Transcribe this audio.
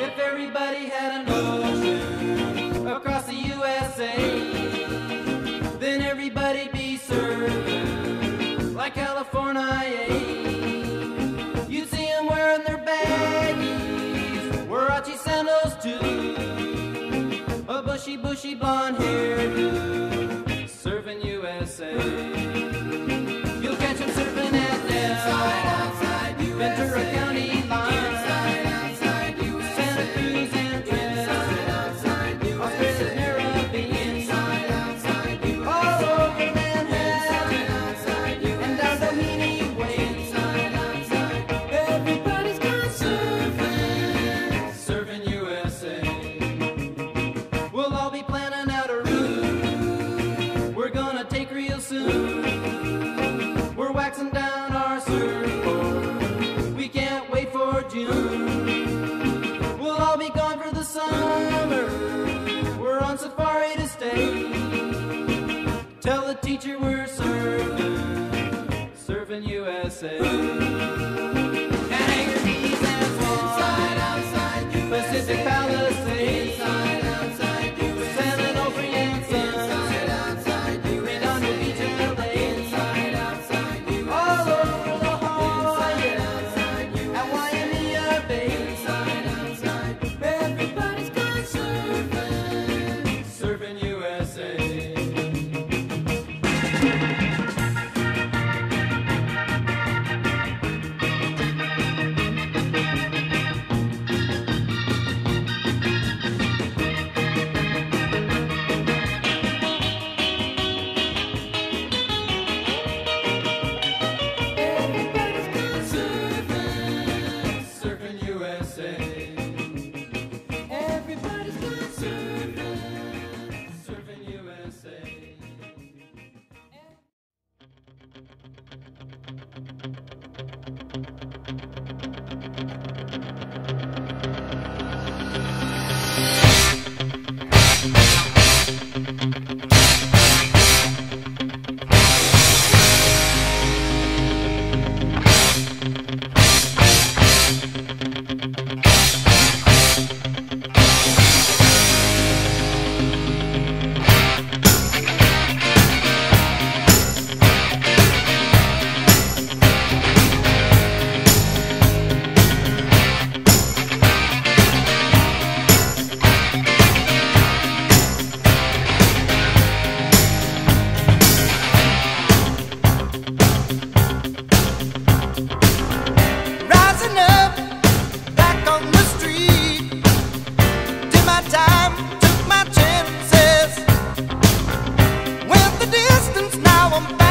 If everybody had an ocean across the USA, then everybody'd be serving like California. You'd see them wearing their baggies, Warachi sandals too, a bushy, bushy blonde hairdo, serving USA. Soon. We're waxing down our surfboard. We can't wait for June. We'll all be gone for the summer. We're on safari to stay. Tell the teacher we're surfing, surfing USA. And Hangar Keys and Swan, Pacific Palisades, USA. on.